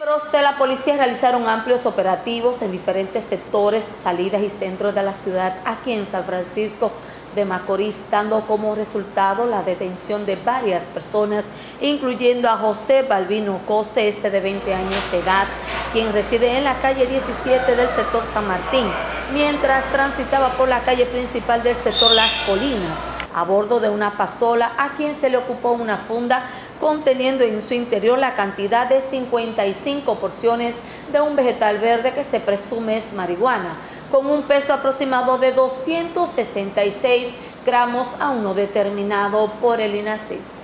de la policía realizaron amplios operativos en diferentes sectores, salidas y centros de la ciudad aquí en San Francisco de Macorís, dando como resultado la detención de varias personas, incluyendo a José Balbino Coste, este de 20 años de edad, quien reside en la calle 17 del sector San Martín, mientras transitaba por la calle principal del sector Las Colinas, a bordo de una pasola a quien se le ocupó una funda conteniendo en su interior la cantidad de 55 porciones de un vegetal verde que se presume es marihuana, con un peso aproximado de 266 gramos a uno determinado por el INACI.